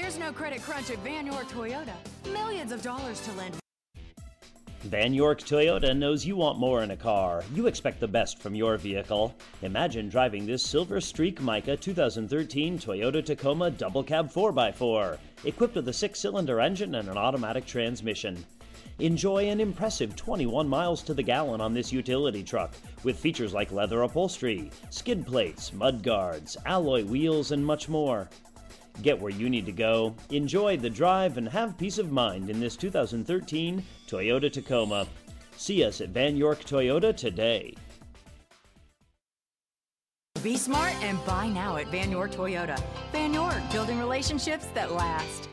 There's no credit crunch at Vann York Toyota. Millions of dollars to lend. Vann York Toyota knows you want more in a car. You expect the best from your vehicle. Imagine driving this Silver Streak Mica 2013 Toyota Tacoma Double Cab 4x4, equipped with a six cylinder engine and an automatic transmission. Enjoy an impressive 21 miles to the gallon on this utility truck, with features like leather upholstery, skid plates, mud guards, alloy wheels, and much more. Get where you need to go, enjoy the drive, and have peace of mind in this 2013 Toyota Tacoma. See us at Vann York Toyota today. Be smart and buy now at Vann York Toyota. Vann York, building relationships that last.